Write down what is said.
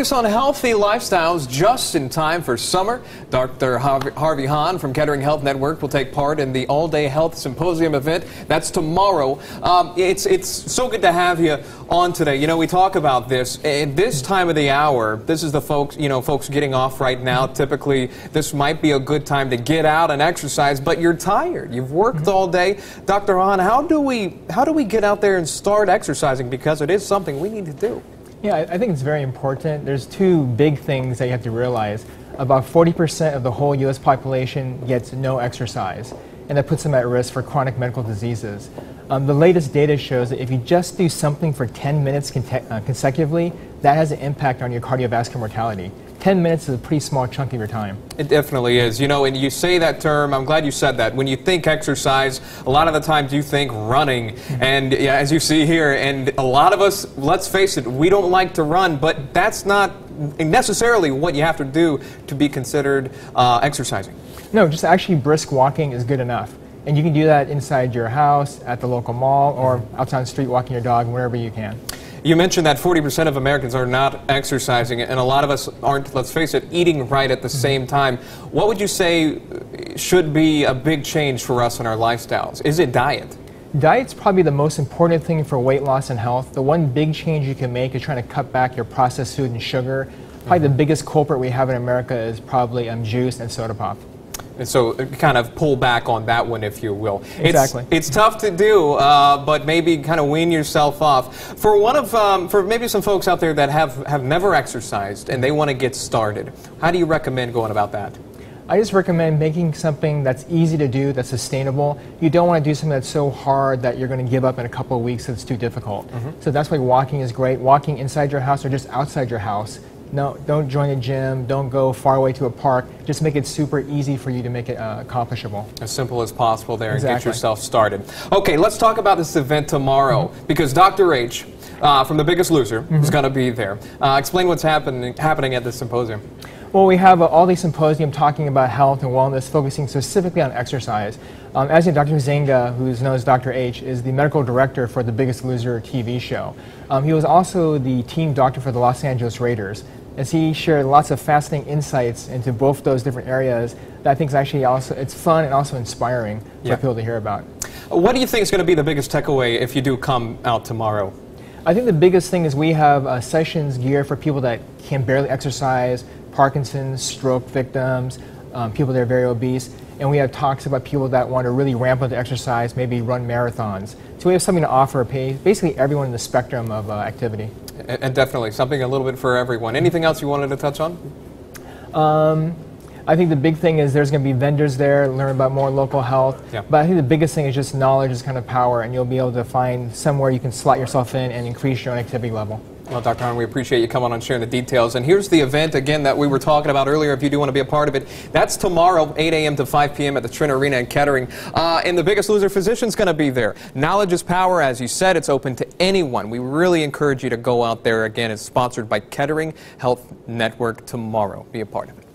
Focus on healthy lifestyles just in time for summer. Dr. Harvey Hahn from Kettering Health Network will take part in the all-day health symposium event. That's tomorrow. Um, it's it's so good to have you on today. You know, we talk about this at this time of the hour. This is the folks, you know, folks getting off right now. Typically, this might be a good time to get out and exercise, but you're tired. You've worked all day. Dr. Hahn, how do we how do we get out there and start exercising because it is something we need to do? Yeah, I think it's very important. There's two big things that you have to realize. About 40% of the whole US population gets no exercise, and that puts them at risk for chronic medical diseases. Um, the latest data shows that if you just do something for 10 minutes uh, consecutively, that has an impact on your cardiovascular mortality. 10 minutes is a pretty small chunk of your time. It definitely is. You know, and you say that term, I'm glad you said that. When you think exercise, a lot of the times you think running. Mm-hmm. And yeah, as you see here, and a lot of us, let's face it, we don't like to run, but that's not necessarily what you have to do to be considered uh, exercising. No, just actually brisk walking is good enough. And you can do that inside your house, at the local mall, or outside on the street walking your dog, wherever you can. You mentioned that 40% of Americans are not exercising, and a lot of us aren't, let's face it, eating right at the mm-hmm. same time. What would you say should be a big change for us in our lifestyles? Is it diet? Diet's probably the most important thing for weight loss and health. The one big change you can make is trying to cut back your processed food and sugar. Probably mm -hmm. the biggest culprit we have in America is probably um, juice and soda pop. And so uh, kind of pull back on that one, if you will. Exactly. It's, it's tough to do, uh, but maybe kind of wean yourself off. For one of, um, for maybe some folks out there that have, have never exercised and they want to get started, how do you recommend going about that? I just recommend making something that's easy to do, that's sustainable. You don't want to do something that's so hard that you're going to give up in a couple of weeks it's too difficult. Mm -hmm. So that's why walking is great. Walking inside your house or just outside your house no, don't join a gym. Don't go far away to a park. Just make it super easy for you to make it uh, accomplishable. As simple as possible there exactly. and get yourself started. Okay, let's talk about this event tomorrow mm -hmm. because Dr. H uh, from The Biggest Loser mm -hmm. is going to be there. Uh, explain what's happen happening at this symposium. Well, we have uh, all these symposium talking about health and wellness, focusing specifically on exercise. Um, as you know, Dr. Huizenga, who's known as Dr. H, is the medical director for the Biggest Loser TV show. Um, he was also the team doctor for the Los Angeles Raiders as he shared lots of fascinating insights into both those different areas that I think is actually also it's fun and also inspiring for people to hear about. What do you think is going to be the biggest takeaway if you do come out tomorrow? I think the biggest thing is we have uh, sessions geared for people that can barely exercise, Parkinson's, stroke victims, um, people that are very obese, and we have talks about people that want to really ramp up the exercise, maybe run marathons. So we have something to offer basically everyone in the spectrum of uh, activity. And, definitely something a little bit for everyone. Anything else you wanted to touch on? Um, I think the big thing is there's going to be vendors there, learn about more local health. Yeah. But I think the biggest thing is just knowledge is kind of power, and you'll be able to find somewhere you can slot yourself in and increase your own activity level. Well, Dr. Hahn, we appreciate you coming on and sharing the details. And here's the event, again, that we were talking about earlier, if you do want to be a part of it. That's tomorrow, 8 a.m. to 5 p.m. at the Trent Arena in Kettering. Uh, and the Biggest Loser physician's going to be there. Knowledge is power. As you said, it's open to anyone. We really encourage you to go out there. Again, it's sponsored by Kettering Health Network tomorrow. Be a part of it.